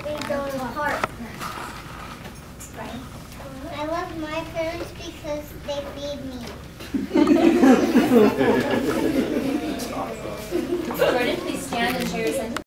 I love my parents because they feed me. Please stand and.